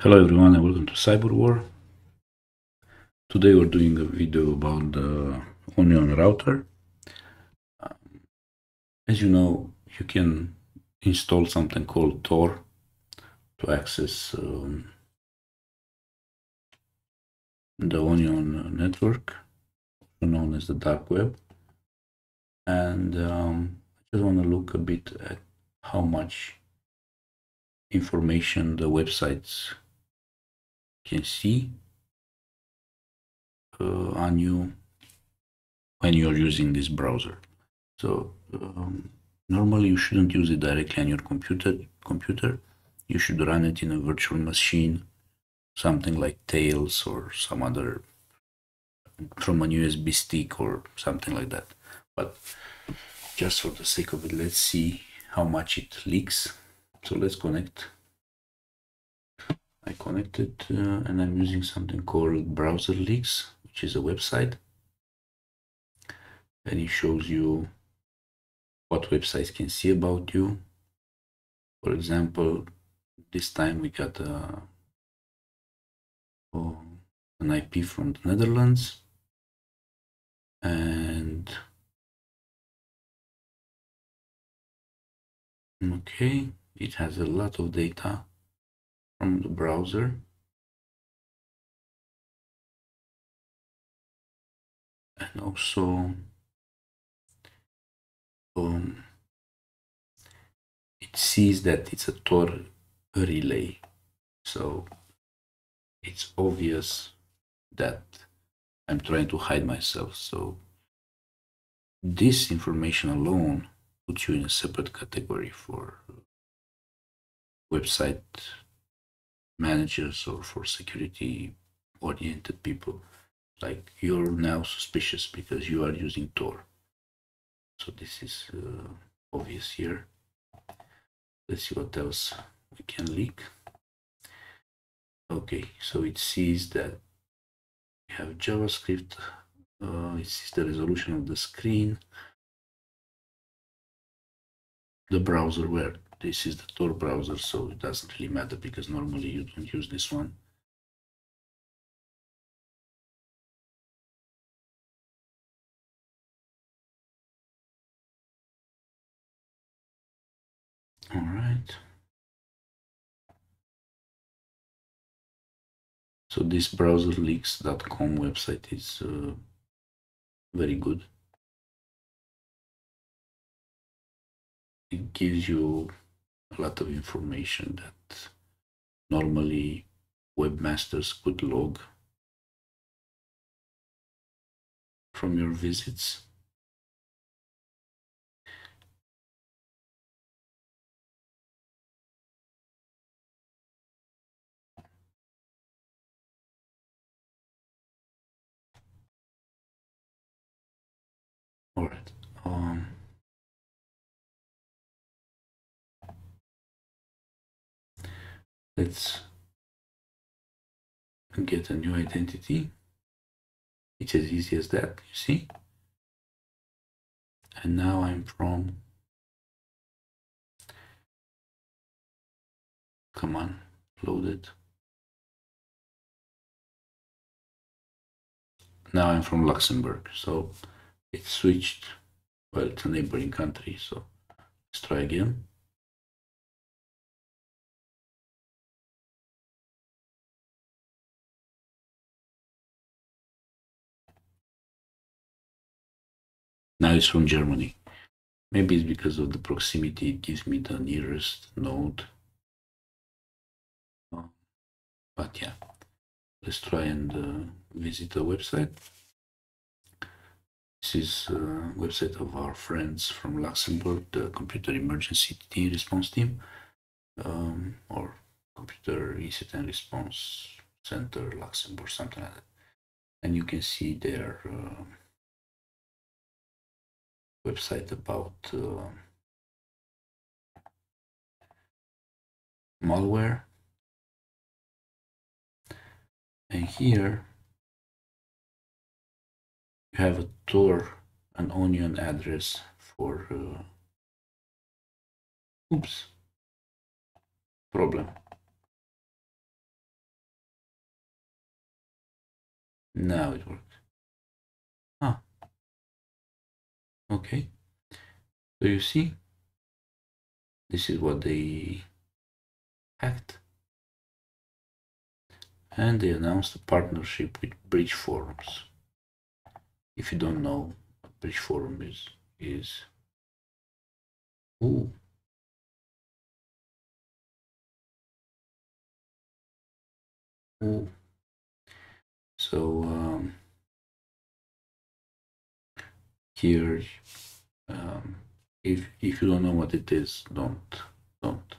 Hello everyone and welcome to Cyber War. Today we're doing a video about the Onion router. Um, as you know, you can install something called Tor to access um, the Onion network, known as the dark web. And um, I just want to look a bit at how much information the websites can see uh, on you when you're using this browser. So um, normally you shouldn't use it directly on your computer. Computer, you should run it in a virtual machine, something like Tails or some other from a USB stick or something like that. But just for the sake of it, let's see how much it leaks. So let's connect I connected uh, and I'm using something called Browser Leaks, which is a website. And it shows you what websites can see about you. For example, this time we got a, uh, oh, an IP from the Netherlands and okay, it has a lot of data from the browser. And also um, it sees that it's a Tor relay. So it's obvious that I'm trying to hide myself. So this information alone puts you in a separate category for website managers or for security oriented people. Like you're now suspicious because you are using tor. So this is uh, obvious here. Let's see what else we can leak. Okay so it sees that we have javascript uh, it sees the resolution of the screen. The browser where this is the Tor browser, so it doesn't really matter because normally you don't use this one. All right. So this browserleaks.com website is uh, very good. It gives you a lot of information that normally webmasters could log from your visits. All right. Let's get a new identity. It's as easy as that you see. And now I'm from come on load it now I'm from Luxembourg so it switched well it's a neighboring country so let's try again Now it's from Germany. Maybe it's because of the proximity, it gives me the nearest node. Oh, but yeah, let's try and uh, visit the website. This is a uh, website of our friends from Luxembourg, the Computer Emergency Team Response Team, um, or Computer Incident Response Center Luxembourg, something like that. And you can see their uh, website about uh, malware. And here you have a Tor an onion address for uh, oops problem. Now it works. Okay. So you see, this is what they hacked. And they announced a partnership with Breach Forums. If you don't know what Breach Forum is, is Ooh. Ooh. So um, here, um, if if you don't know what it is, don't don't.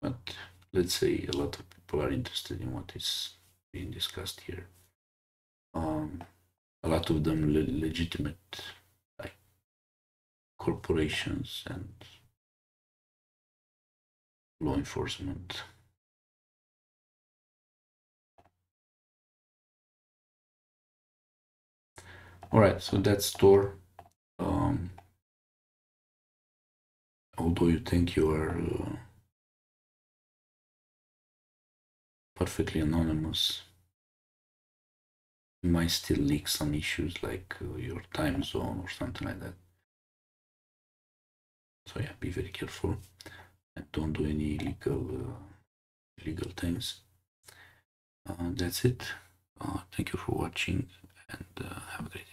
But let's say a lot of people are interested in what is being discussed here. Um, a lot of them le legitimate like corporations and law enforcement. All right, so that's Tor. Um, although you think you are uh, perfectly anonymous, you might still leak some issues like uh, your time zone or something like that. So yeah, be very careful and don't do any illegal uh, illegal things. Uh, that's it. Uh, thank you for watching and uh, have a great day.